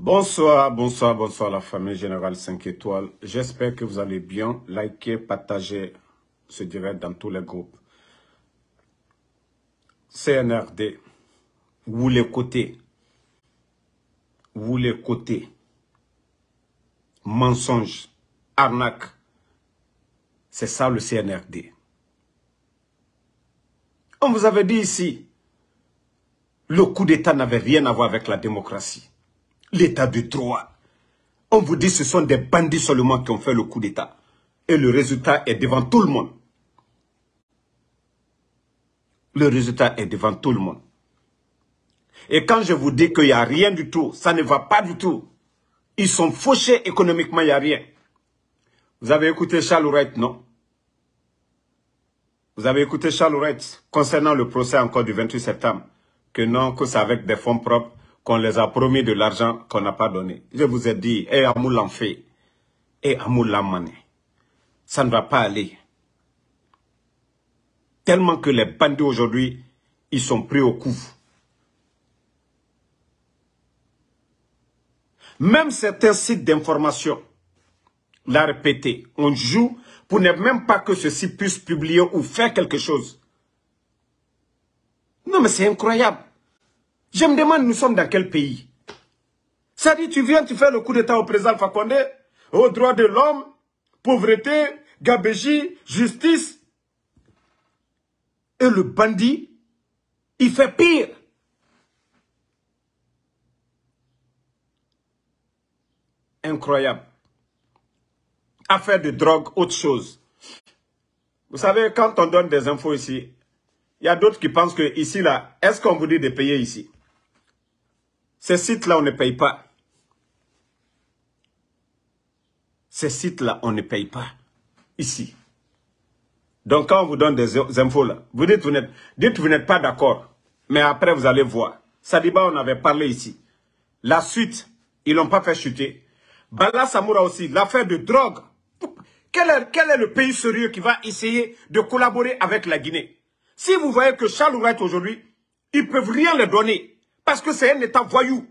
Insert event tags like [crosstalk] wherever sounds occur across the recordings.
Bonsoir, bonsoir, bonsoir la famille Générale 5 étoiles. J'espère que vous allez bien. Likez, partagez ce direct dans tous les groupes. CNRD, vous l'écoutez. Vous l'écoutez. Mensonge, arnaque. C'est ça le CNRD. On vous avait dit ici, le coup d'État n'avait rien à voir avec la démocratie l'état du droit. On vous dit que ce sont des bandits seulement qui ont fait le coup d'état. Et le résultat est devant tout le monde. Le résultat est devant tout le monde. Et quand je vous dis qu'il n'y a rien du tout, ça ne va pas du tout. Ils sont fauchés économiquement, il n'y a rien. Vous avez écouté Charles Wright, non? Vous avez écouté Charles Wright concernant le procès encore du 28 septembre. Que non, que c'est avec des fonds propres qu'on les a promis de l'argent qu'on n'a pas donné. Je vous ai dit, et Amoul l'en fait, et Amoul l'a Ça ne va pas aller. Tellement que les bandits aujourd'hui, ils sont pris au coup. Même certains sites d'information, l'a répété, on joue pour ne même pas que ceci puisse publier ou faire quelque chose. Non mais c'est incroyable. Je me demande, nous sommes dans quel pays? Ça dit, tu viens, tu fais le coup d'état au président Fakonde, aux droits de l'homme, pauvreté, gabégie, justice. Et le bandit, il fait pire. Incroyable. Affaire de drogue, autre chose. Vous savez, quand on donne des infos ici, il y a d'autres qui pensent que ici, là, est-ce qu'on vous dit de payer ici? Ces sites-là, on ne paye pas. Ces sites-là, on ne paye pas. Ici. Donc, quand on vous donne des infos là, vous dites vous n'êtes, vous n'êtes pas d'accord. Mais après, vous allez voir. Sadiba, on avait parlé ici. La suite, ils l'ont pas fait chuter. Bala Samoura aussi, l'affaire de drogue. Quel est, quel est, le pays sérieux qui va essayer de collaborer avec la Guinée? Si vous voyez que Charles Wright aujourd'hui, ils ne peuvent rien leur donner. Parce que c'est un État voyou.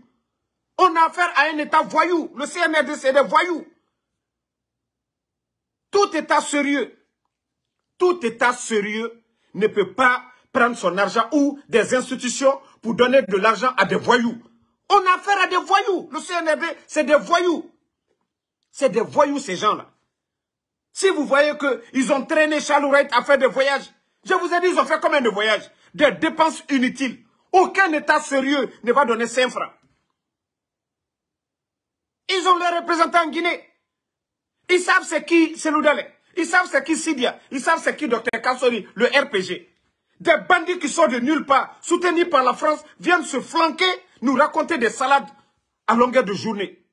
On a affaire à un État voyou. Le CNRD, c'est des voyous. Tout État sérieux, tout État sérieux ne peut pas prendre son argent ou des institutions pour donner de l'argent à des voyous. On a affaire à des voyous. Le CNRD, c'est des voyous. C'est des voyous, ces gens-là. Si vous voyez qu'ils ont traîné Charles à faire des voyages, je vous ai dit, ils ont fait combien de voyages? Des dépenses inutiles. Aucun État sérieux ne va donner 5 francs. Ils ont les représentants en Guinée. Ils savent c'est qui Seloudale. Ils savent c'est qui Sidia. Ils savent c'est qui Dr Kassori, le RPG. Des bandits qui sont de nulle part, soutenus par la France, viennent se flanquer, nous raconter des salades à longueur de journée.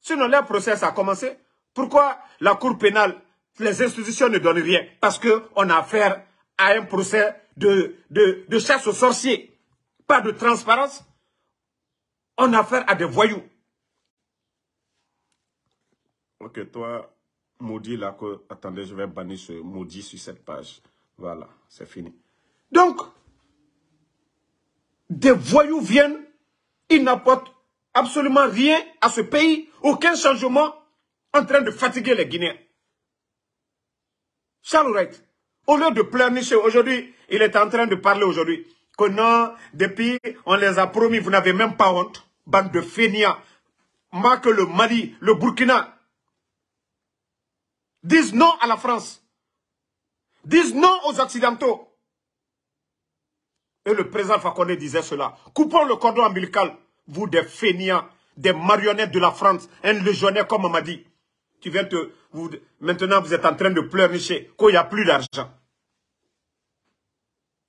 Sinon, leur procès a commencé. Pourquoi la Cour pénale, les institutions ne donnent rien? Parce qu'on a affaire à un procès de, de, chasse aux sorciers. Pas de transparence. On a affaire à des voyous. Ok, toi, maudit là, que, attendez, je vais bannir ce maudit sur cette page. Voilà, c'est fini. Donc, des voyous viennent, ils n'apportent absolument rien à ce pays, aucun changement, en train de fatiguer les Guinéens. Charles Wright, au lieu de pleurnicher, aujourd'hui, il est en train de parler aujourd'hui que non, depuis, on les a promis, vous n'avez même pas honte. Bande de fainéants. que le Mali, le Burkina, disent non à la France. Disent non aux Occidentaux. Et le président Fakonde disait cela. Coupons le cordon ombilical. Vous des fainéants, des marionnettes de la France, un légionnaire comme on m'a dit. Tu viens te... Vous, maintenant, vous êtes en train de pleurnicher qu'il n'y a plus d'argent.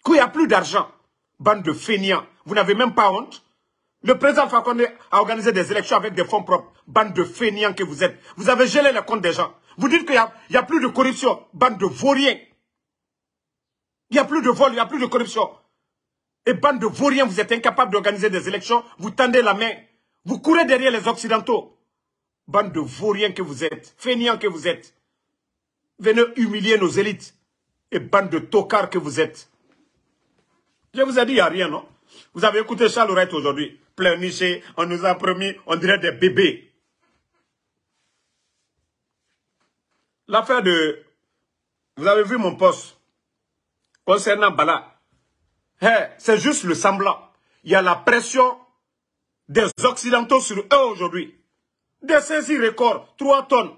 Qu'il n'y a plus d'argent. Bande de fainéants. Vous n'avez même pas honte. Le président Fakonde a organisé des élections avec des fonds propres. Bande de fainéants que vous êtes. Vous avez gelé les comptes des gens. Vous dites qu'il n'y a, plus de corruption. Bande de vauriens. Il n'y a plus de vol, il n'y a plus de corruption. Et bande de vauriens, vous êtes incapable d'organiser des élections. Vous tendez la main. Vous courez derrière les Occidentaux. Bande de vauriens que vous êtes, fainéants que vous êtes. Venez humilier nos élites. Et bande de tocards que vous êtes. Je vous ai dit, il n'y a rien, non? Vous avez écouté Charles aujourd'hui, pleurnicher, on nous a promis, on dirait des bébés. L'affaire de... Vous avez vu mon poste? Concernant Bala. c'est juste le semblant. Il y a la pression des Occidentaux sur eux aujourd'hui. Des saisies records, 3 tonnes,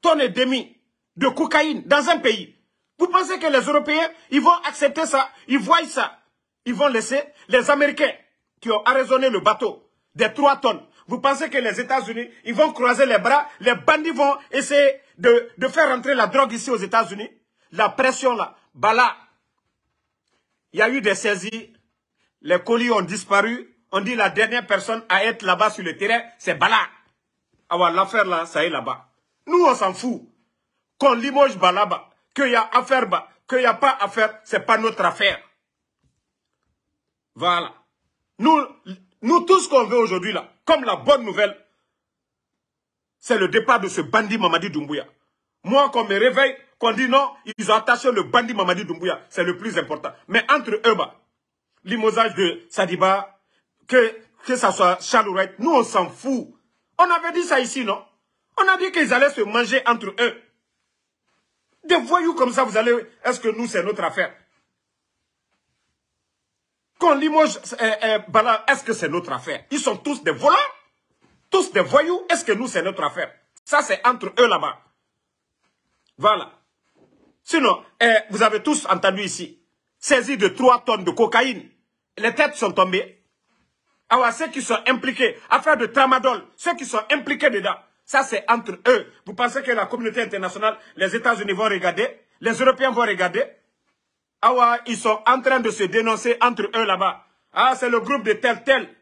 tonnes et demi de cocaïne dans un pays. Vous pensez que les Européens, ils vont accepter ça? Ils voient ça? Ils vont laisser les Américains qui ont arraisonné le bateau des 3 tonnes. Vous pensez que les États-Unis, ils vont croiser les bras, les bandits vont essayer de, faire rentrer la drogue ici aux États-Unis? La pression là, bah là, il y a eu des saisies, les colis ont disparu, on dit la dernière personne à être là-bas sur le terrain, c'est Bala. Alors l'affaire là, ça est là-bas. Nous, on s'en fout. Qu'on limoge Bala, qu'il y a affaire bas, qu'il n'y a pas affaire, c'est pas notre affaire. Voilà. Nous, nous tout ce qu'on veut aujourd'hui là, comme la bonne nouvelle, c'est le départ de ce bandit Mamadi Doumbouya. Moi, qu'on me réveille, qu'on dit non, ils ont attaché le bandit Mamadi Doumbouya, c'est le plus important. Mais entre eux, bah, limosage de Sadiba, que, que ça soit Chalouret, nous on s'en fout. On avait dit ça ici, non? On a dit qu'ils allaient se manger entre eux. Des voyous comme ça, vous allez... Est-ce que nous, c'est notre affaire? Qu'on limoge euh, euh, est-ce que c'est notre affaire? Ils sont tous des volants Tous des voyous Est-ce que nous, c'est notre affaire? Ça, c'est entre eux là-bas. Voilà. Sinon, euh, vous avez tous entendu ici, saisi de 3 tonnes de cocaïne. Les têtes sont tombées. Alors, ceux qui sont impliqués, affaire de tramadol, ceux qui sont impliqués dedans, ça c'est entre eux. Vous pensez que la communauté internationale, les États-Unis vont regarder, les Européens vont regarder? Ah ils sont en train de se dénoncer entre eux là-bas. Ah, c'est le groupe de tel, tel.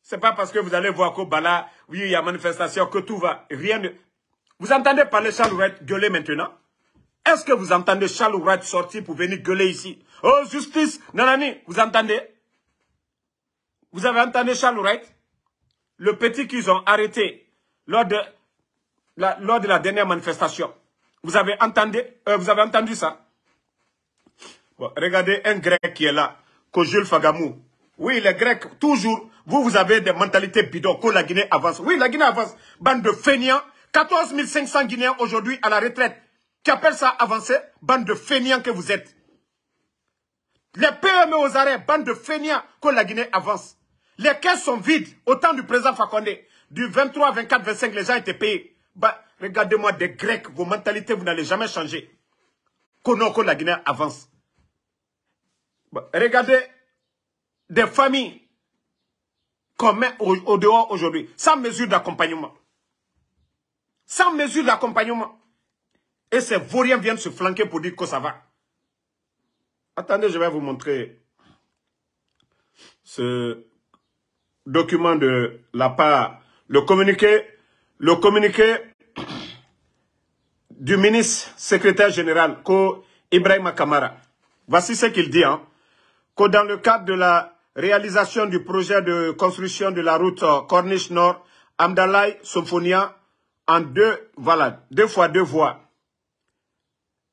C'est pas parce que vous allez voir qu'au Bala, oui, il y a manifestation, que tout va. Rien ne... Vous entendez parler Charles Wright gueuler maintenant? Est-ce que vous entendez Charles Wright sortir pour venir gueuler ici? Oh, justice, nanani, vous entendez? Vous avez entendu Charles Wright Le petit qu'ils ont arrêté lors de la, lors de la dernière manifestation. Vous avez entendu, euh, vous avez entendu ça? Regardez un grec qui est là, Kojul Fagamou. Oui, les Grecs, toujours, vous, vous avez des mentalités bidons, que la Guinée avance. Oui, la Guinée avance. Bande de feignants, 14 500 Guinéens aujourd'hui à la retraite. Qui appellent ça avancer? Bande de feignants que vous êtes. Les PME aux arrêts, bande de feignants, que la Guinée avance. Les caisses sont vides au temps du président Fakonde. Du 23, 24, 25, les gens étaient payés. Bah, regardez-moi des Grecs, vos mentalités, vous n'allez jamais changer. que la Guinée avance. Regardez des familles qu'on met au, dehors aujourd'hui, sans mesure d'accompagnement. Sans mesure d'accompagnement. Et ces vauriens viennent se flanquer pour dire que ça va. Attendez, je vais vous montrer ce document de la part, le communiqué, le communiqué du ministre secrétaire général, Ko Ibrahim Kamara. Voici ce qu'il dit, hein, que dans le cadre de la réalisation du projet de construction de la route Corniche Nord, Amdalay Somphonia, en deux, voilà, deux fois deux voies,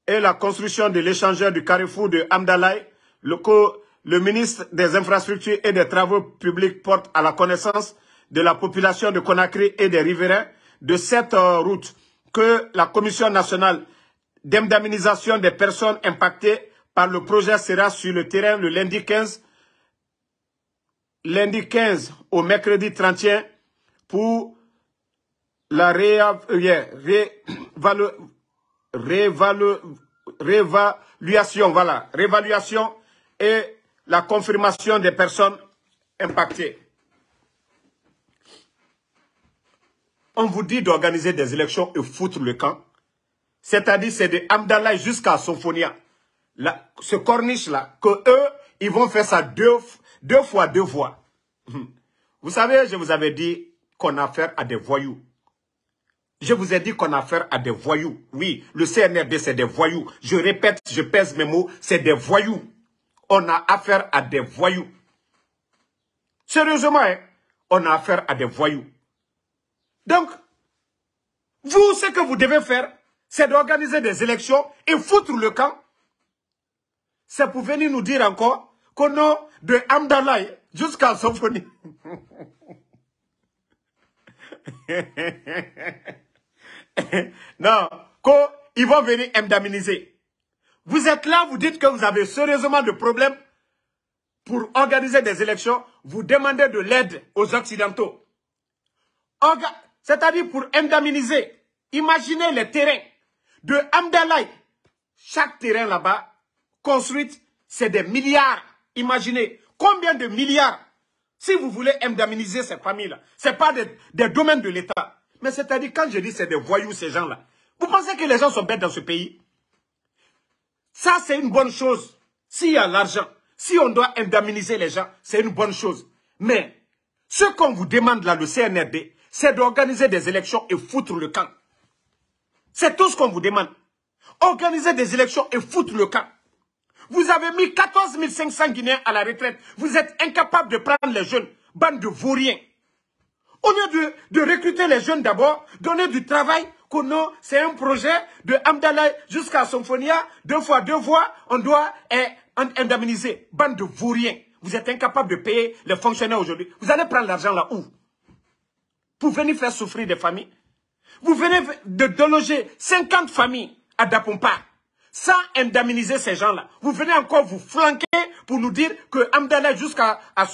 et la construction de l'échangeur du carrefour de Amdalay, le, le ministre des Infrastructures et des Travaux publics porte à la connaissance de la population de Conakry et des riverains de cette euh, route que la Commission nationale d'indemnisation des personnes impactées par le projet sera sur le terrain le lundi 15, lundi 15 au mercredi 31 pour la réévaluation, voilà, réévaluation et la confirmation des personnes impactées. On vous dit d'organiser des élections et foutre le camp. C'est-à-dire, c'est de Amdallah jusqu'à Ce corniche-là, que eux, ils vont faire ça deux, deux fois, deux fois. [laughs] Vous savez, je vous avais dit qu'on a affaire à des voyous. Je vous ai dit qu'on a affaire à des voyous. Oui, le CNRD, c'est des voyous. Je répète, je pèse mes mots, c'est des voyous on a affaire à des voyous. Sérieusement, hein, on a affaire à des voyous. Donc, vous, ce que vous devez faire, c'est d'organiser des élections et foutre le camp. C'est pour venir nous dire encore Kono de Amdalaï jusqu'à Sophonie. non, ils vont venir indemniser. Vous êtes là, vous dites que vous avez sérieusement de problèmes pour organiser des élections, vous demandez de l'aide aux Occidentaux. C'est-à-dire pour indemniser. Imaginez les terrains de Amdalaï. Chaque terrain là-bas, construit, c'est des milliards. Imaginez combien de milliards. Si vous voulez indemniser ces familles-là, ce n'est pas des, des domaines de l'État. Mais c'est-à-dire, quand je dis c'est des voyous, ces gens-là, vous pensez que les gens sont bêtes dans ce pays? Ça, c'est une bonne chose. S'il y a l'argent, si on doit indemniser les gens, c'est une bonne chose. Mais, ce qu'on vous demande là, le CNRD, c'est d'organiser des élections et foutre le camp. C'est tout ce qu'on vous demande. Organiser des élections et foutre le camp. Vous avez mis 14 500 Guinéens à la retraite. Vous êtes incapable de prendre les jeunes. Bande de vauriens. Au lieu de, recruter les jeunes d'abord, donner du travail, c'est un projet de Amdallah jusqu'à Symphonia, deux fois deux voix, on doit eh, indemniser. Bande de vauriens. Vous êtes incapable de payer les fonctionnaires aujourd'hui. Vous allez prendre l'argent là où? Pour venir faire souffrir des familles Vous venez de déloger 50 familles à Dapompa sans indemniser ces gens-là. Vous venez encore vous flanquer pour nous dire que Amdallah jusqu'à à,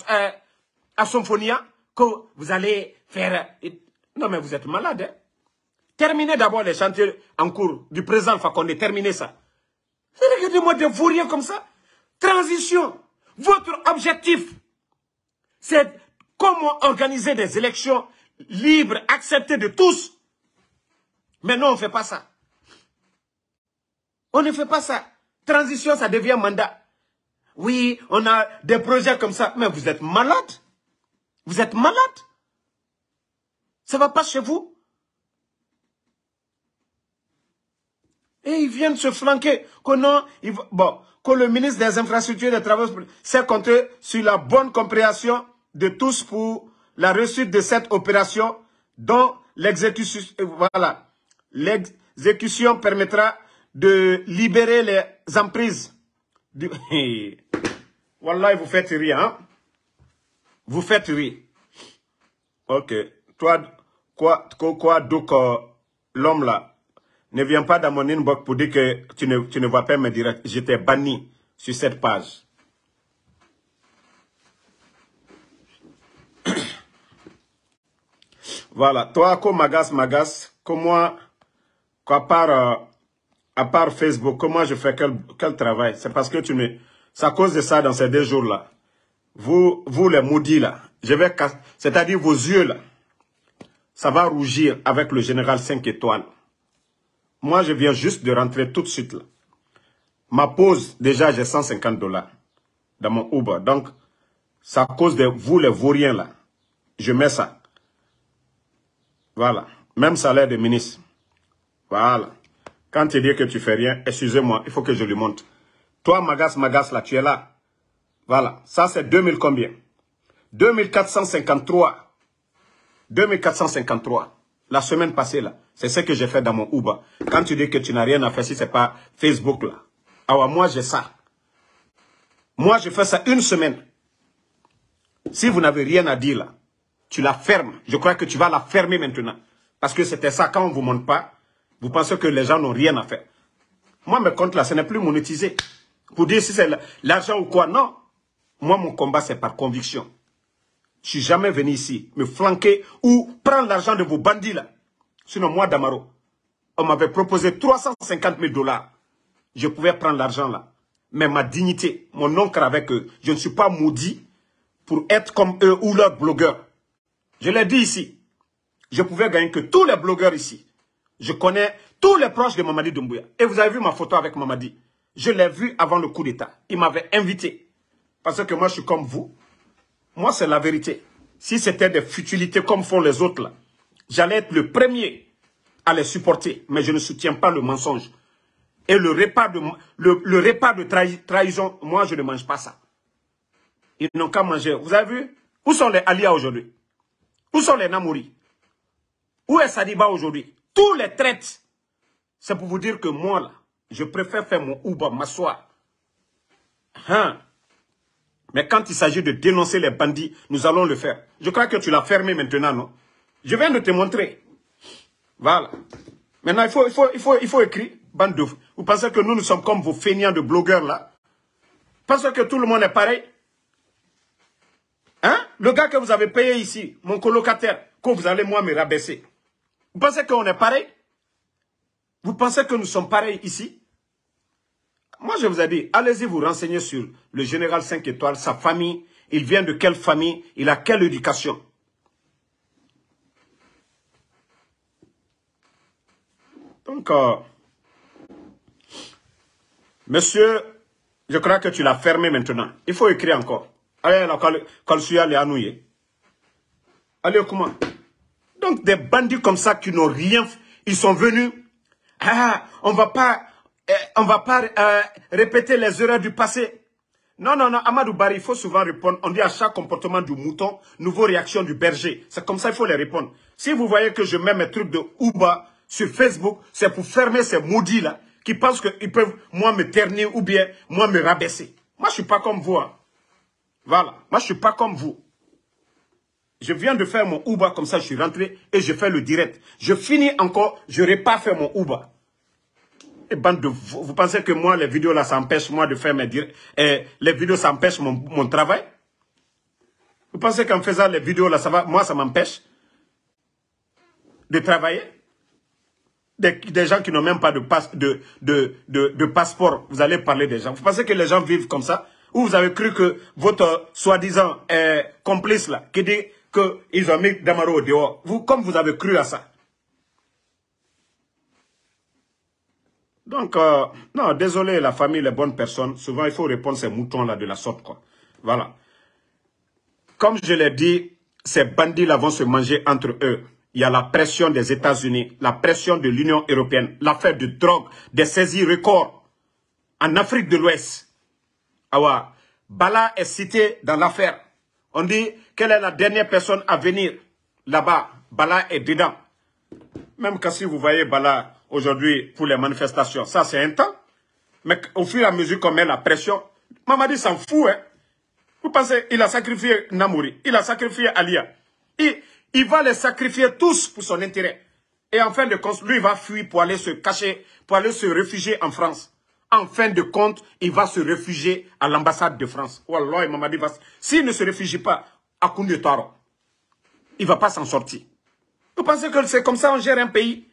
à, Symphonia, que vous allez faire... Non mais vous êtes malade. Hein? Terminez d'abord les chantiers en cours du président Fakonde. Terminez ça. Regardez-moi de vous rien comme ça. Transition. Votre objectif, c'est comment organiser des élections libres, acceptées de tous. Mais non, on ne fait pas ça. On ne fait pas ça. Transition, ça devient mandat. Oui, on a des projets comme ça. Mais vous êtes malade. Vous êtes malade. Ça ne va pas chez vous. Et ils viennent se flanquer. Que le ministre des Infrastructures et des Travaux s'est compté sur la bonne compréhension de tous pour la réussite de cette opération dont l'exécution voilà, l'exécution permettra de libérer les emprises. [laughs] Wallah, vous faites rire, hein? Vous faites rire. Ok. Toi, quoi, quoi, donc, euh, l'homme là, ne viens pas dans mon inbox pour dire que tu ne, tu ne vois pas mes directs. J'étais banni sur cette page. [coughs] voilà. Toi, comme Magas, Magas, comme moi, quoi, part, euh, à part Facebook, comment je fais quel, quel travail? C'est parce que tu me... C'est à cause de ça dans ces deux jours-là. Vous, vous les maudits là, je vais c'est-à-dire vos yeux là, ça va rougir avec le général 5 étoiles. Moi, je viens juste de rentrer tout de suite là. Ma pause, déjà, j'ai 150 dollars dans mon Uber. Donc, c'est à cause de vous les vauriens là. Je mets ça. Voilà. Même salaire de ministre. Voilà. Quand tu dis que tu fais rien, excusez-moi, il faut que je lui montre. Toi, Magas, Magas, là, tu es là. Voilà. Ça, c'est 2000 combien? 2453. 2453. La semaine passée, là. C'est ce que j'ai fait dans mon Uber. Quand tu dis que tu n'as rien à faire, si ce n'est pas Facebook, là. Alors, moi, j'ai ça. Moi, je fais ça une semaine. Si vous n'avez rien à dire, là, tu la fermes. Je crois que tu vas la fermer maintenant. Parce que c'était ça, quand on ne vous montre pas, vous pensez que les gens n'ont rien à faire. Moi, mes comptes là, ce n'est plus monétisé. Pour dire si c'est l'argent ou quoi, non. Moi, mon combat, c'est par conviction. Je suis jamais venu ici me flanquer ou prendre l'argent de vos bandits là. Sinon, moi, Damaro, on m'avait proposé 350 000 dollars. Je pouvais prendre l'argent là. Mais ma dignité, mon oncle avec eux, je ne suis pas maudit pour être comme eux ou leurs blogueurs. Je l'ai dit ici. Je pouvais gagner que tous les blogueurs ici. Je connais tous les proches de Mamadi Doumbouya. Et vous avez vu ma photo avec Mamadi. Je l'ai vu avant le coup d'État. Il m'avait invité. Parce que moi, je suis comme vous. Moi, c'est la vérité. Si c'était des futilités comme font les autres, là, j'allais être le premier à les supporter. Mais je ne soutiens pas le mensonge. Et le repas de, trahison, moi, je ne mange pas ça. Ils n'ont qu'à manger. Vous avez vu? Où sont les Alia aujourd'hui? Où sont les Namouri? Où est Sadiba aujourd'hui? Tous les traites. C'est pour vous dire que moi, là, je préfère faire mon Uber, m'asseoir. Hein? Mais quand il s'agit de dénoncer les bandits, nous allons le faire. Je crois que tu l'as fermé maintenant, non? Je viens de te montrer. Voilà. Maintenant, il faut, il faut, il faut, il écrire. Bande de... Vous pensez que nous, nous sommes comme vos feignants de blogueurs, là? Pensez que tout le monde est pareil? Hein? Le gars que vous avez payé ici, mon colocataire, que vous allez moi me rabaisser. Vous pensez qu'on est pareil Vous pensez que nous sommes pareils ici moi, je vous ai dit, allez-y vous renseigner sur le général 5 étoiles, sa famille, il vient de quelle famille, il a quelle éducation. Donc, euh, monsieur, je crois que tu l'as fermé maintenant. Il faut écrire encore. Allez, allez, Allez, comment Donc, des bandits comme ça qui n'ont rien, ils sont venus. Ah, on va pas eh, va pas euh, répéter les erreurs du passé. Non, non, non, Amadou Bari, il faut souvent répondre. On dit à chaque comportement du mouton, nouveau réaction du berger. C'est comme ça qu'il faut les répondre. Si vous voyez que je mets mes trucs de Uba sur Facebook, c'est pour fermer ces maudits-là qui pensent qu'ils peuvent, moi, me ternir ou bien, moi, me rabaisser. Moi, je suis pas comme vous. Hein. Voilà. Moi, je suis pas comme vous. Je viens de faire mon Uba comme ça, je suis rentré et je fais le direct. Je finis encore, je n'aurai pas fait mon de vous pensez que moi, les vidéos là, ça empêche moi de faire mes directs. Et les vidéos, ça empêche mon, travail? Vous pensez qu'en faisant les vidéos là, ça va, moi, ça m'empêche de travailler? Des, gens qui n'ont même pas de, de, de, de, de passeport, vous allez parler des gens. Vous pensez que les gens vivent comme ça? Ou vous avez cru que votre soi-disant complice là, qui dit qu'ils ont mis Damaro au dehors, vous, comme vous avez cru à ça Donc, euh, non, désolé, la famille, les bonnes personnes, souvent il faut répondre ces moutons-là de la sorte, quoi. Voilà. Comme je l'ai dit, ces bandits-là vont se manger entre eux. Il y a la pression des États-Unis, la pression de l'Union européenne, l'affaire de drogue, des saisies records en Afrique de l'Ouest. Ah Bala est cité dans l'affaire. On dit, quelle est la dernière personne à venir là-bas? Bala est dedans. Même quand si vous voyez Bala aujourd'hui pour les manifestations. Ça, c'est un temps. Mais au fur et à mesure qu'on met la pression, Mamadi s'en fout. Hein. Vous pensez, il a sacrifié Namouri, il a sacrifié Alia. Il, il va les sacrifier tous pour son intérêt. Et en fin de compte, lui, il va fuir pour aller se cacher, pour aller se réfugier en France. En fin de compte, il va se réfugier à l'ambassade de France. Wallah, Mamadi va... S'il ne se réfugie pas à Koundetaro, il ne va pas s'en sortir. Vous pensez que c'est comme ça on gère un pays?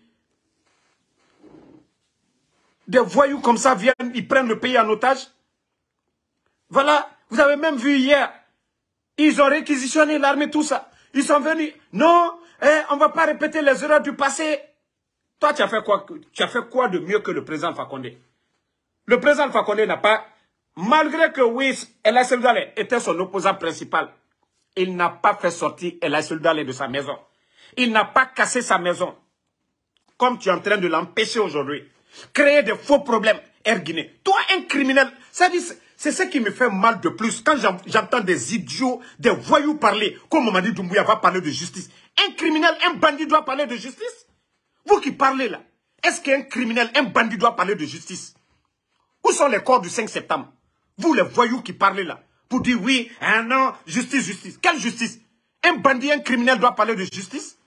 Des voyous comme ça viennent, ils prennent le pays en otage? Voilà, vous avez même vu hier, ils ont réquisitionné l'armée, tout ça. Ils sont venus, non, eh, on ne va pas répéter les erreurs du passé. Toi, tu as fait quoi, tu as fait quoi de mieux que le président Fakonde? Le président Fakonde n'a pas, malgré que oui, El était son opposant principal, il n'a pas fait sortir El Soldale de sa maison. Il n'a pas cassé sa maison, comme tu es en train de l'empêcher aujourd'hui créer des faux problèmes. Erguiné. Toi, un criminel, c'est ce qui me fait mal de plus. Quand j'entends des idiots, des voyous parler, comme Mamadi Doumbouya va parler de justice. Un criminel, un bandit doit parler de justice Vous qui parlez là, est-ce qu'un criminel, un bandit doit parler de justice? Où sont les corps du 5 septembre? Vous les voyous qui parlez là, pour dire oui, non, justice, justice. Quelle justice? Un bandit, un criminel doit parler de justice?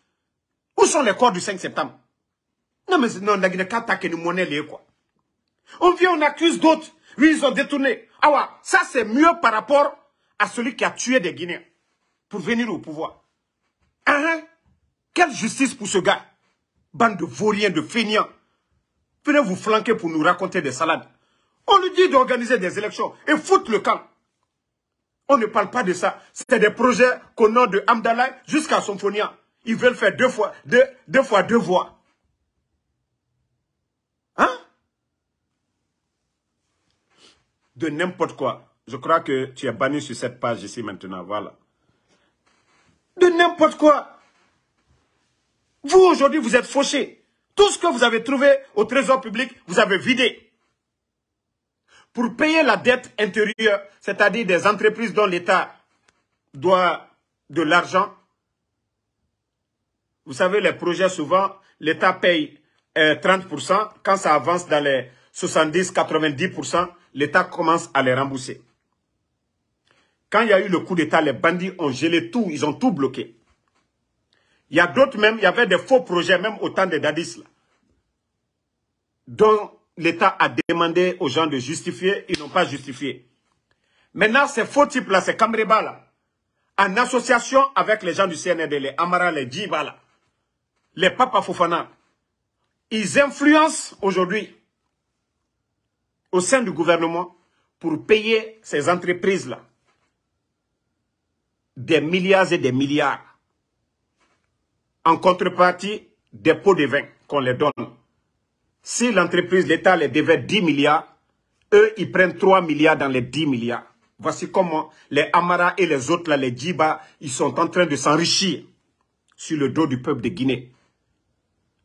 Où sont les corps du 5 septembre? Non, mais non, monnaie quoi. On vient, on accuse d'autres. Oui, ils ont détourné. Ah ouais, ça c'est mieux par rapport à celui qui a tué des Guinéens pour venir au pouvoir. Hein? Quelle justice pour ce gars? Bande de vauriens, de feignants. Venez vous flanquer pour nous raconter des salades. On lui dit d'organiser des élections et foutre le camp. On ne parle pas de ça. C'est des projets qu'on a de Amdallah jusqu'à Somphonia. Ils veulent faire deux fois deux, deux fois deux voix. de n'importe quoi. Je crois que tu es banni sur cette page ici maintenant, voilà. De n'importe quoi. Vous, aujourd'hui, vous êtes fauchés. Tout ce que vous avez trouvé au trésor public, vous avez vidé. Pour payer la dette intérieure, c'est-à-dire des entreprises dont l'État doit de l'argent. Vous savez, les projets, souvent, l'État paye 30%. Euh, Quand ça avance dans les 70, 90%, l'État commence à les rembourser. Quand il y a eu le coup d'État, les bandits ont gelé tout, ils ont tout bloqué. Il y a d'autres même, il y avait des faux projets, même au temps des Dadis, là, dont l'État a demandé aux gens de justifier, ils n'ont pas justifié. Maintenant, ces faux types-là, ces Kamreba, là, en association avec les gens du CNRD, les Amara, les Djiba, là, les Papa Fofana, ils influencent aujourd'hui au sein du gouvernement pour payer ces entreprises-là des milliards et des milliards. En contrepartie, des pots de vin qu'on les donne. Si l'entreprise, l'État les devait 10 milliards, eux, ils prennent 3 milliards dans les 10 milliards. Voici comment les Amara et les autres, là, les Djiba, ils sont en train de s'enrichir sur le dos du peuple de Guinée.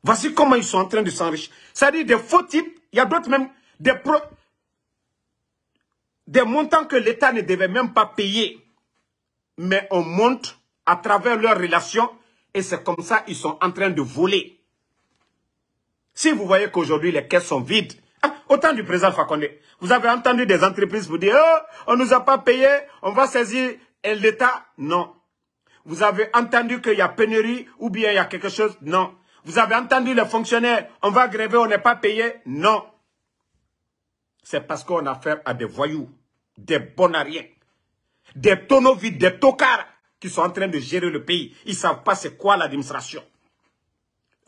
Voici comment ils sont en train de s'enrichir. C'est-à-dire des faux types, il y a d'autres même, des, montants que l'État ne devait même pas payer. Mais on monte à travers leurs relations et c'est comme ça qu'ils sont en train de voler. Si vous voyez qu'aujourd'hui les caisses sont vides, ah, autant du président Fakonde, vous avez entendu des entreprises vous dire oh, on ne nous a pas payé, on va saisir l'État. Non. Vous avez entendu qu'il y a pénurie ou bien il y a quelque chose Non. Vous avez entendu les fonctionnaires, on va gréver, on n'est pas payé Non. C'est parce qu'on a affaire à des voyous, des bonariens, des tonneaux vides, des tocards qui sont en train de gérer le pays. Ils ne savent pas c'est quoi l'administration.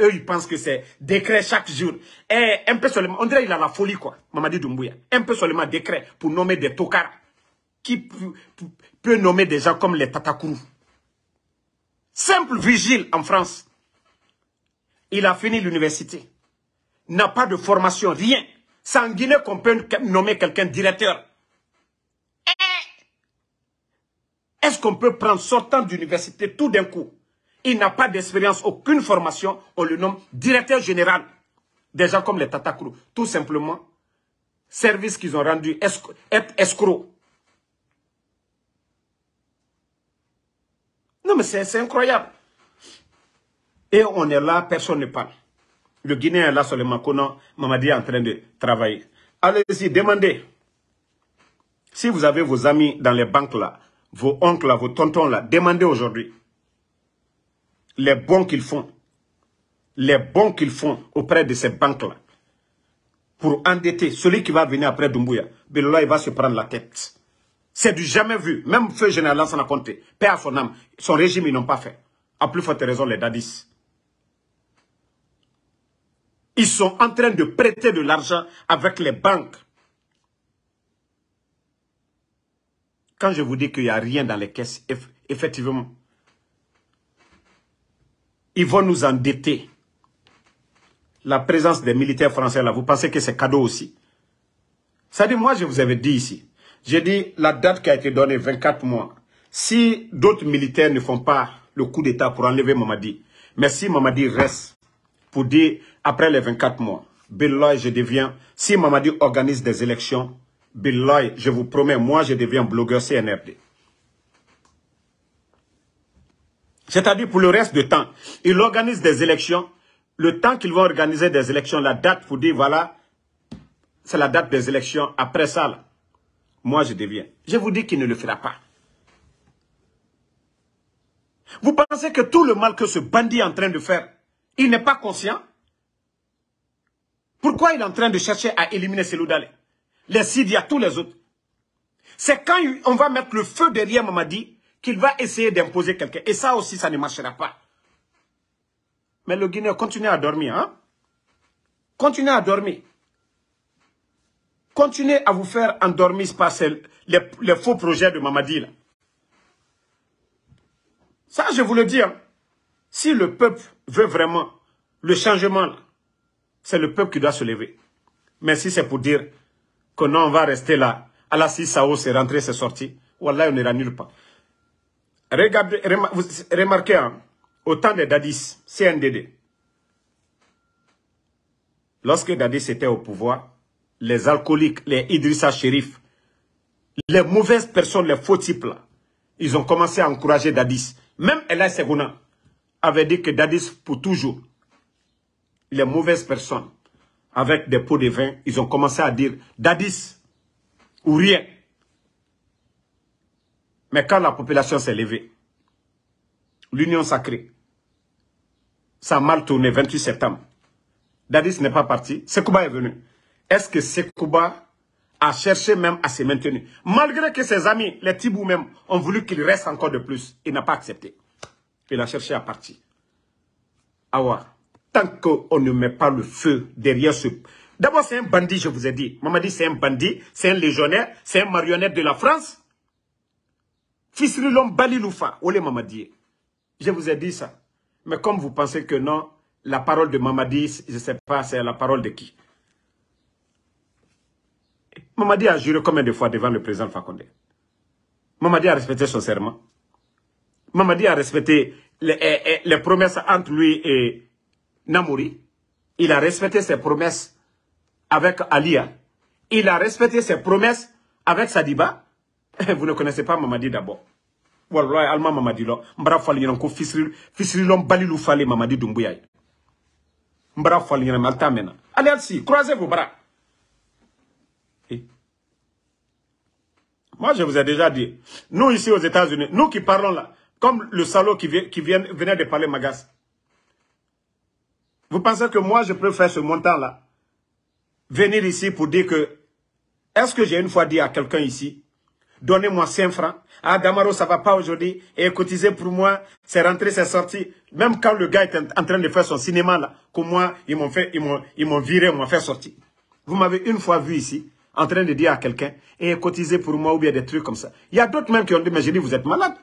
Eux, ils pensent que c'est décret chaque jour. Et un peu seulement, on dirait qu'il a la folie, quoi, Mamadi Doumbouya. Un peu seulement décret pour nommer des tocards. Qui peut nommer des gens comme les Tatakourou? Simple vigile en France. Il a fini l'université. N'a pas de formation, rien. C'est en Guinée qu'on peut nommer quelqu'un directeur. Eh! Est-ce qu'on peut prendre sortant d'université tout d'un coup? Il n'a pas d'expérience, aucune formation, on le nomme directeur général. Des gens comme les Tatakrou, tout simplement, service qu'ils ont rendu être escroc. Non mais c'est incroyable. Et on est là, personne ne parle. Le Guinéen est là seulement, qu'on Mamadi est en train de travailler. Allez-y, demandez. Si vous avez vos amis dans les banques là, vos oncles là, vos tontons là, demandez aujourd'hui. Les bons qu'ils font. Les bons qu'ils font auprès de ces banques là. Pour endetter celui qui va venir après Dumbuya. Belola, il va se prendre la tête. C'est du jamais vu. Même Feu Général s'en a compté. Père à son âme. Son régime, ils n'ont pas fait. A plus forte raison, les dadis. Ils sont en train de prêter de l'argent avec les banques. Quand je vous dis qu'il n'y a rien dans les caisses, effectivement, ils vont nous endetter. La présence des militaires français là, vous pensez que c'est cadeau aussi? Ça dit, moi je vous avais dit ici, j'ai dit la date qui a été donnée, 24 mois. Si d'autres militaires ne font pas le coup d'État pour enlever Mamadi, mais si Mamadi reste pour dire, après les 24 mois, Billahi, je deviens, si Mamadi organise des élections, Billahi, je vous promets, moi, je deviens blogueur CNRD. C'est-à-dire pour le reste du temps, il organise des élections. Le temps qu'ils vont organiser des élections, la date pour dire, voilà, c'est la date des élections. Après ça, moi, je deviens. Je vous dis qu'il ne le fera pas. Vous pensez que tout le mal que ce bandit est en train de faire, il n'est pas conscient? Pourquoi il est en train de chercher à éliminer Seloudale Les Sidia, tous les autres. C'est quand on va mettre le feu derrière Mamadi qu'il va essayer d'imposer quelqu'un. Et ça aussi, ça ne marchera pas. Mais le Guinéen continue à dormir. Hein? Continuez à dormir. Continuez à vous faire endormir par les, faux projets de Mamadi. Ça, je vous le dis. Hein. Si le peuple veut vraiment le changement, c'est le peuple qui doit se lever. Mais si c'est pour dire que non, on va rester là, à la Sao, c'est rentré, c'est sorti, Wallah, on n'ira nulle part. Regardez, remarquez, hein, au temps de Dadis, CNDD, lorsque Dadis était au pouvoir, les alcooliques, les Idrissa Sherif, les mauvaises personnes, les faux types là, ils ont commencé à encourager Dadis. Même Ella Seguna, avait dit que Dadis pour toujours. Les mauvaises personnes, avec des pots de vin, ils ont commencé à dire Dadis ou rien. Mais quand la population s'est levée, l'union sacrée, ça a mal tourné 28 septembre. Dadis n'est pas parti, Sekouba est venu. Est-ce que Sekouba a cherché même à se maintenir? Malgré que ses amis, les Tibou même, ont voulu qu'il reste encore de plus, il n'a pas accepté. Il a cherché à partir. Awa, tant qu'on ne met pas le feu derrière ce... D'abord, c'est un bandit, je vous ai dit. Mamadi, c'est un bandit, c'est un légionnaire, c'est un marionnette de la France. Fisrilom Baliloufa, Olé Mamadi. Je vous ai dit ça. Mais comme vous pensez que non, la parole de Mamadi, je ne sais pas, c'est la parole de qui Mamadi a juré combien de fois devant le président Fakonde? Mamadi a respecté son serment. Mamadi a respecté les, eh, eh, les, promesses entre lui et Namouri. Il a respecté ses promesses avec Alia. Il a respecté ses promesses avec Sadiba. Vous ne connaissez pas Mamadi d'abord. Wallahi alma Mamadi lo. Mbra fali ñan ko fisri fisri lom balilu fali Mamadi Doumbouya. Mbra fali ñan malta mena. Allez alsi, croisez vos bras. Moi, je vous ai déjà dit, nous ici aux États-Unis, nous qui parlons là, comme le salaud qui, vient, qui vient, venait de parler Magas. Vous pensez que moi, je peux faire ce montant-là? Venir ici pour dire que, est-ce que j'ai une fois dit à quelqu'un ici, donnez-moi 5 francs. Ah, Damaro, ça va pas aujourd'hui. Et cotiser pour moi, c'est rentré, c'est sorti. Même quand le gars est en train de faire son cinéma là, comme moi, ils m'ont fait, ils m'ont viré, ils m'ont fait sortir. Vous m'avez une fois vu ici, en train de dire à quelqu'un, et eh, cotiser pour moi ou bien des trucs comme ça. Il y a d'autres même qui ont dit, mais j'ai dit, vous êtes malade.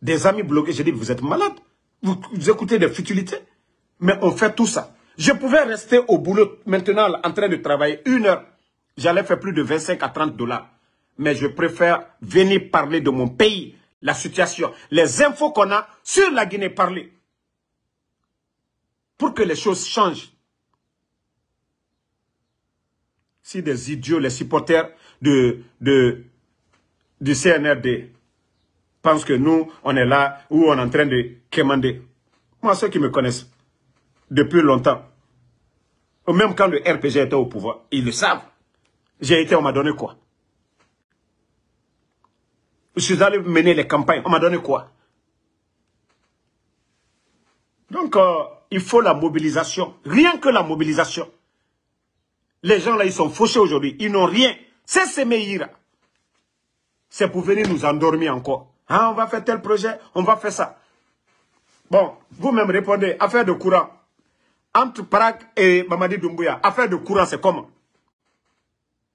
Des amis bloqués, j'ai dit, vous êtes malade. Vous, écoutez des futilités. Mais on fait tout ça. Je pouvais rester au boulot maintenant en train de travailler une heure. J'allais faire plus de 25 à 30 dollars. Mais je préfère venir parler de mon pays, la situation, les infos qu'on a sur la Guinée parler. Pour que les choses changent si des idiots, les supporters de, de, du CNRD pensent que nous, on est là, ou on est en train de commander. Moi, ceux qui me connaissent depuis longtemps, même quand le RPG était au pouvoir, ils le savent. J'ai été, on m'a donné quoi? Je suis allé mener les campagnes, on m'a donné quoi? Donc, euh, il faut la mobilisation, rien que la mobilisation. Les gens là, ils sont fauchés aujourd'hui. Ils n'ont rien. C'est Semeira. C'est pour venir nous endormir encore. Ah, on va faire tel projet, on va faire ça. Bon, vous-même répondez, affaire de courant. Entre Prague et Mamadi Doumbouya, affaire de courant, c'est comment?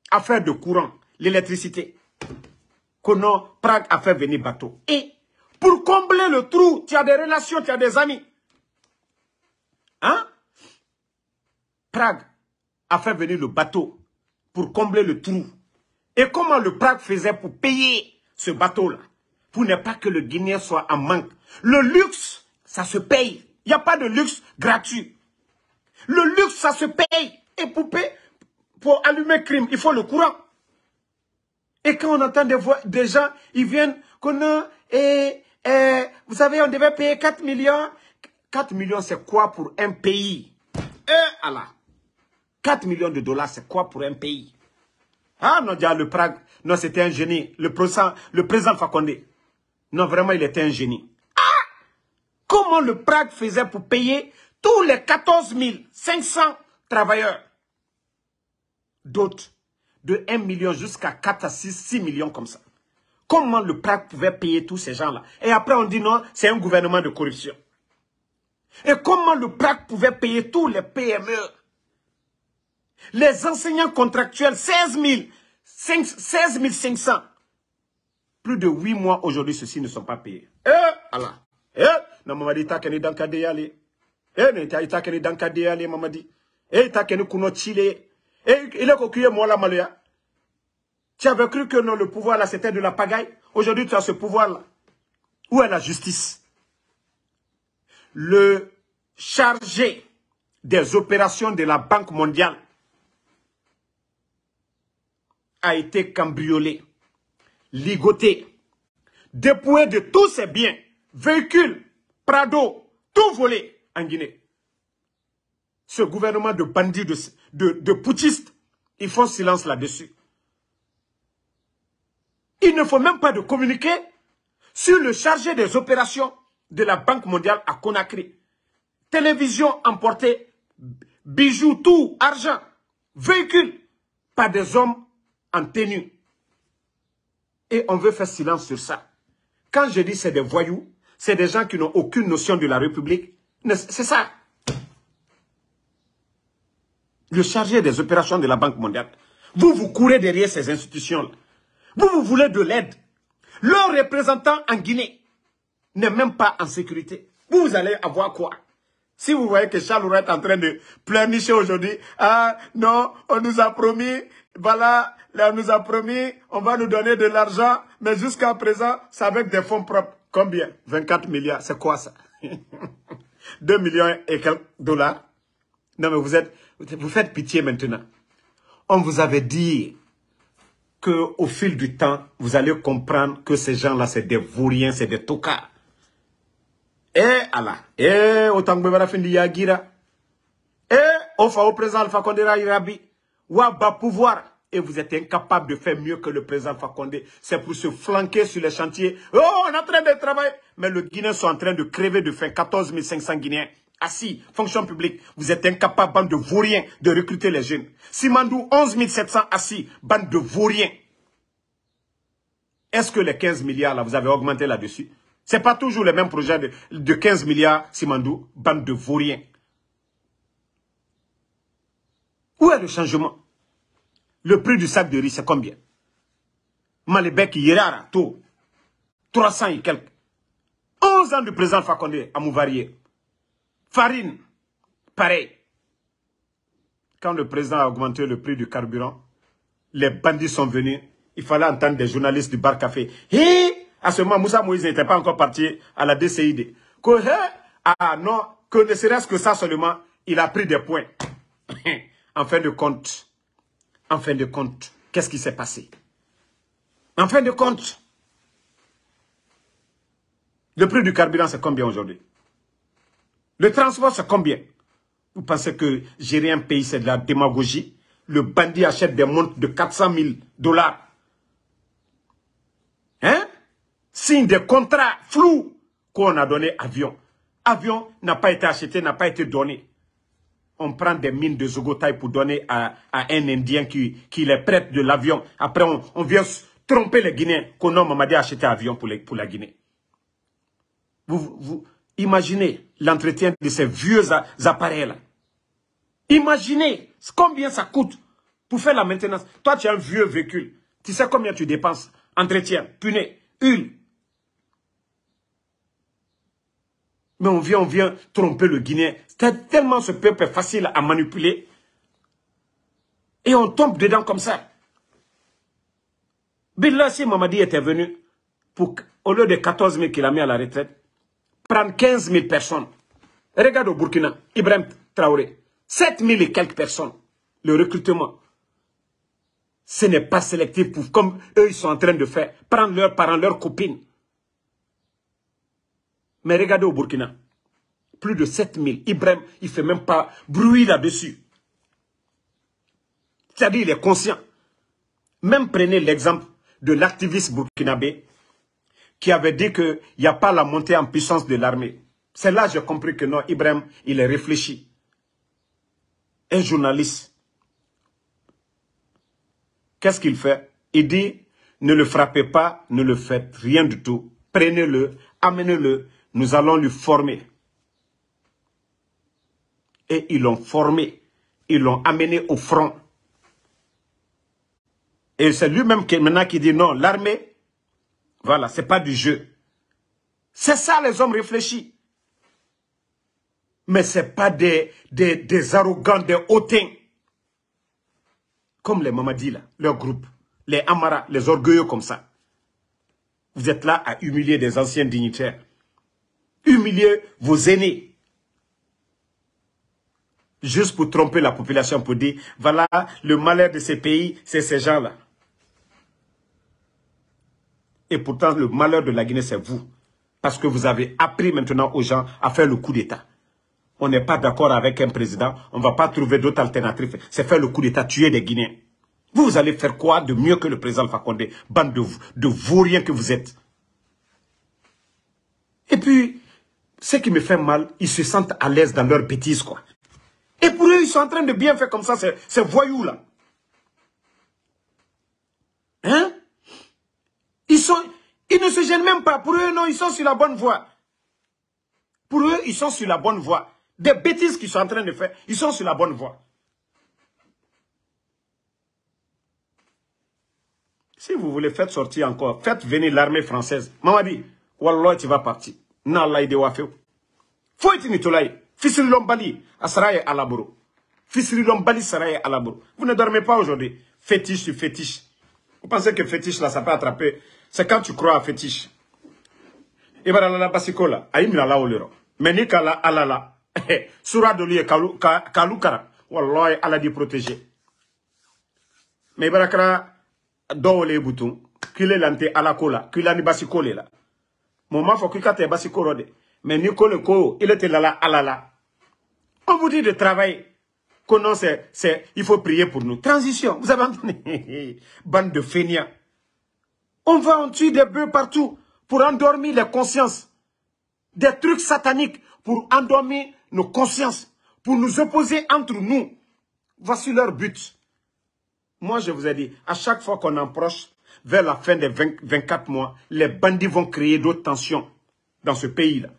Affaire de courant, l'électricité. Comment Prague a fait venir bateau. Et pour combler le trou, tu as des relations, tu as des amis. Hein? Prague a fait venir le bateau pour combler le trou. Et comment le Prague faisait pour payer ce bateau-là? Pour ne pas que le Guinéen soit en manque. Le luxe, ça se paye. Il n'y a pas de luxe gratuit. Le luxe, ça se paye. Et pour, payer, pour allumer crime, il faut le courant. Et quand on entend des, voix, gens, ils viennent, qu'on et, vous savez, on devait payer 4 millions. 4 millions, c'est quoi pour un pays? Eh, Allah 4 millions de dollars, c'est quoi pour un pays? Ah non, le Prague, non, c'était un génie. Le président, le président Fakonde. Non, vraiment, il était un génie. Ah Comment le Prague faisait pour payer tous les 14 500 travailleurs? D'autres de 1 million jusqu'à 4 à 6, 6 millions comme ça. Comment le Prague pouvait payer tous ces gens-là? Et après, on dit non, c'est un gouvernement de corruption. Et comment le Prague pouvait payer tous les PME les enseignants contractuels, 16 500. Plus de 8 mois aujourd'hui, ceux-ci ne sont pas payés. Eh, Allah. Eh, non, maman dit, takeni dankade yale. Eh, ne takeni dankade yale, maman dit. Eh, takeni kuno chile. Eh, il est cocuye moi la maloya. Tu avais cru que non, le pouvoir là, c'était de la pagaille. Aujourd'hui, tu as ce pouvoir-là. Où est la justice? Le chargé des opérations de la Banque mondiale a été cambriolé, ligoté, dépouillé de tous ses biens, véhicules, Prado, tout volé en Guinée. Ce gouvernement de bandits, de, de, de putschistes, font silence là-dessus. Il ne faut même pas de communiquer sur le chargé des opérations de la Banque mondiale à Conakry. Télévision emportée, bijoux, tout, argent, véhicule, par des hommes en tenue. Et on veut faire silence sur ça. Quand je dis c'est des voyous, c'est des gens qui n'ont aucune notion de la République. C'est ça. Le chargé des opérations de la Banque mondiale. Vous, vous courez derrière ces institutions-là. Vous, vous voulez de l'aide. Leur représentant en Guinée n'est même pas en sécurité. Vous, vous allez avoir quoi? Si vous voyez que Charles est en train de pleurnicher aujourd'hui, ah non, on nous a promis, voilà, on nous a promis, on va nous donner de l'argent, mais jusqu'à présent, c'est avec des fonds propres. Combien? 24 milliards, c'est quoi ça? [laughs] 2 millions et quelques dollars? Non mais vous êtes, vous faites pitié maintenant. On vous avait dit au fil du temps, vous allez comprendre que ces gens-là, c'est des vauriens, c'est des tocards. Eh Allah, eh autant que yagira, eh au au président Alpha Condé Irabi, pouvoir. Et vous êtes incapable de faire mieux que le président Condé. C'est pour se flanquer sur les chantiers. Oh, on est en train de travailler. Mais les Guinéens sont en train de crever de faim. 14 500 Guinéens assis, fonction publique. Vous êtes incapable, bande de vauriens, de recruter les jeunes. Simandou, 11 700 assis, bande de vauriens. Est-ce que les 15 milliards, là, vous avez augmenté là-dessus? Ce n'est pas toujours le même projet de, de 15 milliards, Simandou, bande de vauriens. Où est le changement? Le prix du sac de riz, c'est combien? Malébek, Yerara, tout. 300 et quelques. 11 ans de président Fakonde à Mouvarier. Farine, pareil. Quand le président a augmenté le prix du carburant, les bandits sont venus il fallait entendre des journalistes du bar café. À ce moment, Moussa Moïse n'était pas encore parti à la DCID. Que, ah non, que ne serait-ce que ça seulement, il a pris des points. [coughs] en fin de compte, en fin de compte, qu'est-ce qui s'est passé? En fin de compte, le prix du carburant, c'est combien aujourd'hui? Le transport, c'est combien? Vous pensez que gérer un pays, c'est de la démagogie? Le bandit achète des montres de 400 000 dollars Hein? Signe des contrats flous qu'on a donné avion. Avion n'a pas été acheté, n'a pas été donné. On prend des mines de Zogotai pour donner à, un Indien qui, les prête de l'avion. Après, on, vient tromper les Guinéens qu'on a Mamadi acheté avion pour, pour la Guinée. Vous, vous imaginez l'entretien de ces vieux appareils-là. Imaginez combien ça coûte pour faire la maintenance. Toi, tu as un vieux véhicule. Tu sais combien tu dépenses entretien, puné, huile. Mais on vient, on vient tromper le Guinéen. C'est tellement ce peuple facile à manipuler. Et on tombe dedans comme ça. si Mamadi était venu, pour, au lieu de 14 000 qu'il a mis à la retraite, prendre 15 000 personnes. Regarde au Burkina, Ibrahim Traoré, 7 000 et quelques personnes. Le recrutement. Ce n'est pas sélectif pour, comme eux, ils sont en train de faire, prendre leurs parents, leurs copines. Mais regardez au Burkina, plus de 7000. Ibrahim, il ne fait même pas bruit là-dessus. C'est-à-dire, il est conscient. Même prenez l'exemple de l'activiste burkinabé qui avait dit qu'il n'y a pas la montée en puissance de l'armée. C'est là que j'ai compris que non, Ibrahim, il est réfléchi. Un journaliste Qu'est-ce qu'il fait? Il dit, ne le frappez pas, ne le faites rien du tout. Prenez-le, amenez-le, nous allons lui former. Et ils l'ont formé, ils l'ont amené au front. Et c'est lui-même qui maintenant qui dit non, l'armée, voilà, c'est pas du jeu. C'est ça les hommes réfléchis. Mais ce n'est pas des, des, arrogants, des hautains comme les Mamadi, là, leur groupe, les Amara, les orgueilleux comme ça. Vous êtes là à humilier des anciens dignitaires. Humilier vos aînés. Juste pour tromper la population, pour dire, voilà, le malheur de ces pays, c'est ces gens-là. Et pourtant, le malheur de la Guinée, c'est vous. Parce que vous avez appris maintenant aux gens à faire le coup d'État on n'est pas d'accord avec un président, on ne va pas trouver d'autres alternatives. C'est faire le coup d'État, tuer des Guinéens. Vous, vous allez faire quoi de mieux que le président Fakonde Bande de, de vauriens que vous êtes. puis, ce qui me fait mal, ils se sentent à l'aise dans leur bêtises, quoi. Et pour eux, ils sont en train de bien faire comme ça, ces voyous-là. Hein? Ils, ne se gênent même pas. Pour eux, non, ils sont sur la bonne voie. Pour eux, ils sont sur la bonne voie. Des bêtises qu'ils sont en train de faire, ils sont sur la bonne voie. Si vous voulez faire sortir encore, faites venir l'armée française. Mamadi, Wallah, tu vas partir. Nallah. Faut être nitolai. Fisri lombali, asaraye alaboro. Fisri lombali saraye alaboro. Vous ne dormez pas aujourd'hui. Fétiche sur fétiche. Vous pensez que fétiche là, ça peut attraper? C'est quand tu crois à fétiche. Ibara la basiko là, aïm la la olero. Mais ni kala alala. Sura de lui kalukara. Wallah, Allah dit protéger. Mais ibara kara dɔw bouton. Kile lante ala ko la. Kila ni basiko le la. Mon ma fo kika te basiko rode. Mais ni ko il était là là alala. On vous dit de travailler que non, c'est, il faut prier pour nous. Transition, vous avez entendu? [laughs] Bande de feignants. On va en tuer des bœufs partout pour endormir les consciences. Des trucs sataniques pour endormir nos consciences, pour nous opposer entre nous. Voici leur but. Moi, je vous ai dit, à chaque fois qu'on approche vers la fin des 24 mois, les bandits vont créer d'autres tensions dans ce pays-là.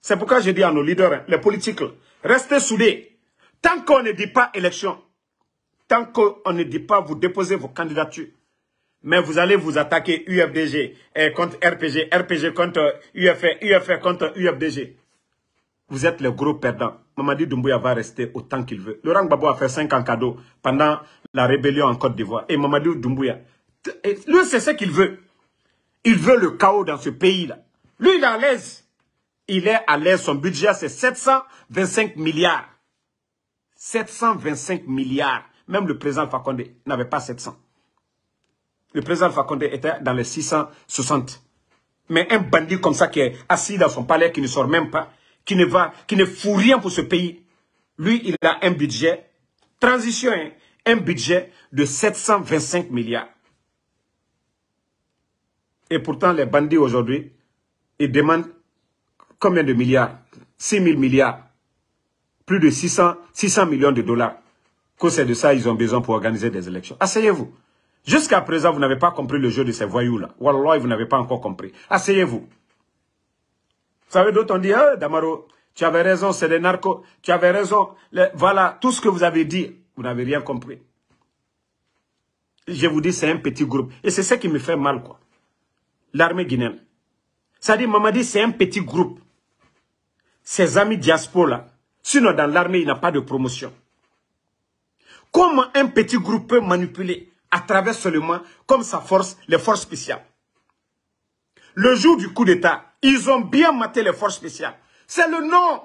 C'est pourquoi je dis à nos leaders, hein, les politiques, restez soudés. Tant qu'on ne dit pas élection, tant qu'on ne dit pas vous déposez vos candidatures, mais vous allez vous attaquer UFDG contre RPG, RPG contre UFR, UFR contre UFDG. Vous êtes le gros perdant. Mamadi Doumbouya va rester autant qu'il veut. Laurent Gbagbo a fait 5 ans cadeau pendant la rébellion en Côte d'Ivoire. Et Mamadi Doumbouya, lui c'est ce qu'il veut. Il veut le chaos dans ce pays-là. Lui, il est à l'aise. Il est à l'aise. Son budget, c'est 725 milliards. 725 milliards. Même le président Fakonde n'avait pas 700. Le président Fakonde était dans les 660. Mais un bandit comme ça qui est assis dans son palais, qui ne sort même pas, qui ne va, qui ne fout rien pour ce pays, lui, il a un budget, transition, hein, un budget de 725 milliards. Et pourtant, les bandits aujourd'hui, ils demandent combien de milliards? 6 000 milliards plus de 600, 600 millions de dollars. Que c'est de ça ils ont besoin pour organiser des élections. Asseyez-vous. Jusqu'à présent, vous n'avez pas compris le jeu de ces voyous-là. Wallah, vous n'avez pas encore compris. Asseyez-vous. Vous savez, d'autres ont dit, ah, Damaro, tu avais raison, c'est des narcos. Tu avais raison. voilà, tout ce que vous avez dit, vous n'avez rien compris. Je vous dis, c'est un petit groupe. Et c'est ça qui me fait mal, quoi. L'armée guinéenne. Ça dit, Mamadi, c'est un petit groupe. Ses amis diaspora, Sinon, dans l'armée, il n'y a pas de promotion. Comment un petit groupe peut manipuler à travers seulement, comme sa force, les forces spéciales? Le jour du coup d'État, ils ont bien maté les forces spéciales. C'est le nom.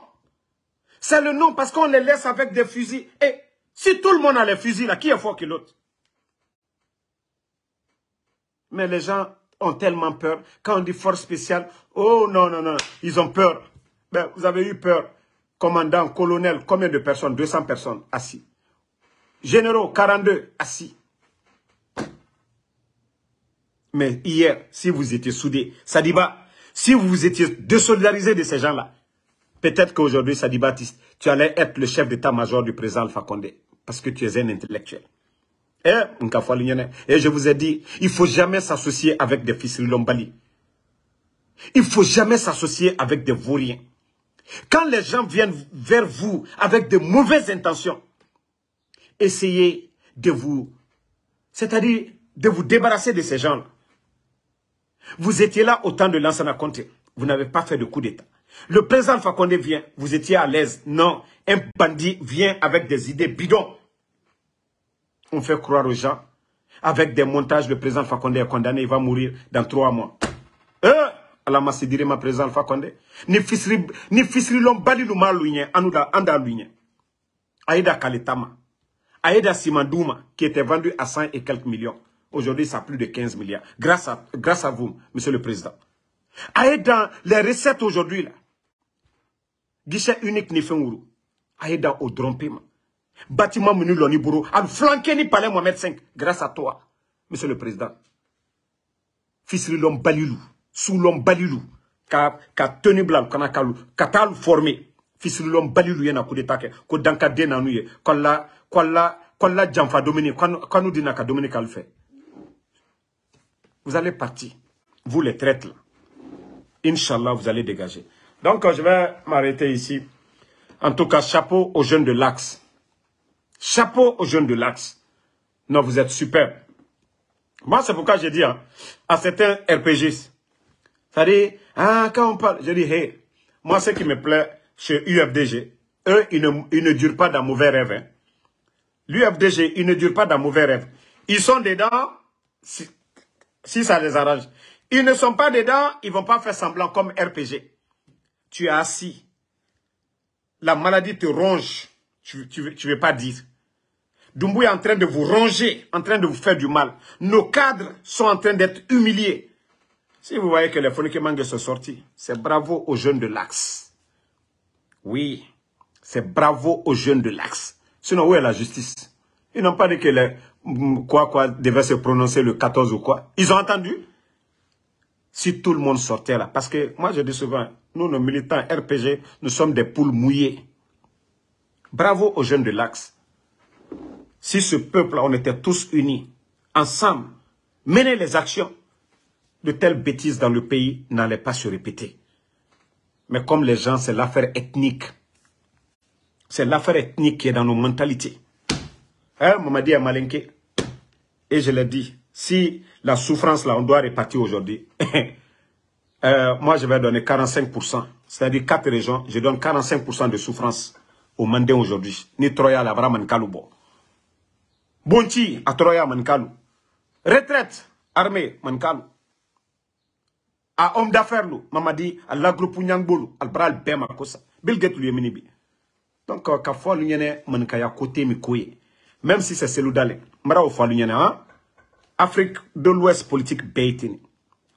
C'est le nom parce qu'on les laisse avec des fusils. Et si tout le monde a les fusils, là, qui est fort que l'autre? Mais les gens ont tellement peur. Quand on dit force spéciale, oh non, non, non, ils ont peur. Ben, vous avez eu peur commandant, colonel, combien de personnes? 200 personnes assis. Généraux, 42 assis. Mais hier, si vous étiez soudés, Sadiba, si vous étiez désolidarisé de ces gens-là, peut-être qu'aujourd'hui, Sadiba, tu allais être le chef d'état-major du président Alpha Condé, parce que tu es un intellectuel. Eh, Et je vous ai dit, il ne faut jamais s'associer avec des fils Lombali. Il ne faut jamais s'associer avec des vauriens. Quand les gens viennent vers vous avec de mauvaises intentions, essayez de vous, c'est-à-dire de vous débarrasser de ces gens-là. Vous étiez là au temps de Lansana Conte. Vous n'avez pas fait de coup d'État. Le président Fakonde vient, vous étiez à l'aise. Non, un bandit vient avec des idées bidons. On fait croire aux gens. Avec des montages, le président Fakonde est condamné, il va mourir dans trois mois. Euh, ala masidire ma président Alpha Condé. Ni fisri ni fisri lon bali lu maluñe anuda anda luñe. Aïda kalitama. Aïda simandouma qui était vendu à 100 et quelques millions. Aujourd'hui ça a plus de 15 milliards. Grâce à grâce à vous monsieur le président. Aïda les recettes aujourd'hui là. Guichet unique ni fengourou aïda au drompement. Bâtiment menu loni bourou. Al flanqué ni palais Mohamed 5 grâce à toi monsieur le président. Fisri lon l'homme balilou. ka ka tenu bila kana ka ka taa former fisililɔn balilu ye na coup d'état kɛ ko dankaden nanu ye kɔla kɔla kɔla janfa domini kanu dina ka domini k'ale fɛ vous allez partir vous les traites là Inch'Allah, vous allez dégager. Donc, je vais m'arrêter ici. En tout cas, chapeau aux jeunes de l'Axe. Chapeau aux jeunes de l'Axe. Non, vous êtes super. Moi, c'est pourquoi j'ai dit hein, à certains RPGistes, ça dit, ah, quand on parle, je dis, hey, moi, ce qui me plaît chez UFDG, eux, ils ne, ils ne durent pas dans mauvais rêve. Hein. L'UFDG, ils ne durent pas dans mauvais rêve. Ils sont dedans si, si ça les arrange. Ils ne sont pas dedans, ils ne vont pas faire semblant comme RPG. Tu es assis. La maladie te ronge. Tu ne veux pas dire. Doumbou est en train de vous ronger, en train de vous faire du mal. Nos cadres sont en train d'être humiliés. Si vous voyez que les Fonikemangue sont sortis, c'est bravo aux jeunes de l'Axe. Oui, c'est bravo aux jeunes de l'Axe. Sinon, où est la justice? Ils n'ont pas dit que les quoi quoi devait se prononcer le 14 ou quoi. Ils ont entendu? Si tout le monde sortait là. Parce que moi, je dis souvent, nous, nos militants RPG, nous sommes des poules mouillées. Bravo aux jeunes de l'Axe. Si ce peuple-là, on était tous unis, ensemble, mener les actions, de telles bêtises dans le pays n'allaient pas se répéter. Mais comme les gens, c'est l'affaire ethnique. C'est l'affaire ethnique qui est dans nos mentalités. Hein, Mamadi malinqué. Et je l'ai dit, si la souffrance là, on doit répartir aujourd'hui, [laughs] euh, moi je vais donner 45%. C'est-à-dire quatre régions, je donne 45% de souffrance au Mandé aujourd'hui. Ni Troya la vraiment Mankalubo. Bonti à Troya Mankalu. Retraite, armée Mankalu. À homme d'affaires, Mamadi, à l'agroupe Nyangbolu, al bral Bema Kosa. Bill Gates lui est minibi. Donc, quand fois l'union mankaya côté mi Même si c'est celui d'aller. Mara fois l'union, hein? Afrique de l'Ouest politique ten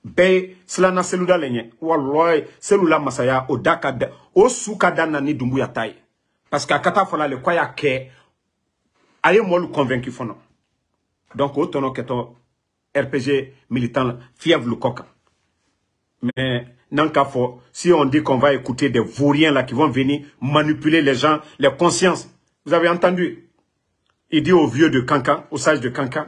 bɛɛ silanna seluda le ɲɛ wallahi selula masaya o da ka da o su ka na ni dumbuya parce que a ka le k'a y'a kɛ a convaincu fɔlɔ donc o tɔnɔ kɛtɔ RPG militant fièvre le coq mais n'en k'a fɔ si on dit qu'on va écouter des vauriens là qui vont venir manipuler les gens les consciences vous avez entendu? Il dit aux vieux de Cancan aux sages de Cancan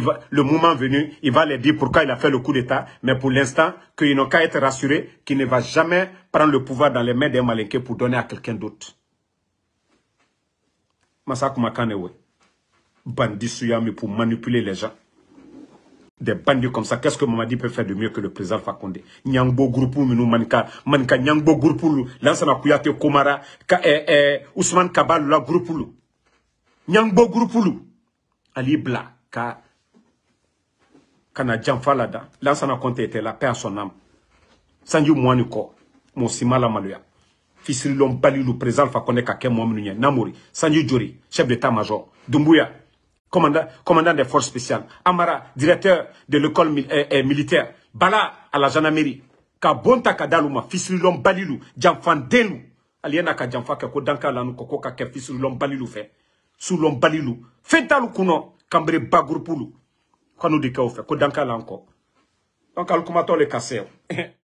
va, le moment venu, il va les dire pourquoi il a fait le coup d'État, mais pour l'instant, qu'ils n'ont qu'à être rassurés qu'il ne va jamais prendre le pouvoir dans les mains des Malinqués pour donner à quelqu'un d'autre. Masak Makanewe, bandit pour manipuler les gens. Des bandits comme ça, qu'est-ce que Mamadi peut faire de mieux que le président Fakonde Nyangbo Groupou, Minou Manka, Manka Nyangbo Groupou, Lansana Kuyate Komara, eh, eh, Ousmane Kabal, la Groupou. Nyangbo Groupou, Ali Bla, Ka kana janfa la da lansana kɔnte était la paix son âme. Sanji muwani kɔ mo sima la maloya fisirilɔn balilu président ka mɔgɔ minnu ɲɛ namori. Sanji jori chef d'état major dumbuya commandant, des forces spéciales. Amara directeur de l'école eh, eh, militaire. Bala à la gendarmerie. Ka bon ta ka dalu ma fisirilɔn balilu. Janfanden lu ali ye n'a ka janfa kɛ ko lanu kɔ ko ka kɛ fisirilɔn balilu fɛ sulɔn balilu. Fɛn t'alu kunɔ kanbere ba groupe lu kanu de kɛ o fɛ ko danka la nkɔ donc le ka [laughs]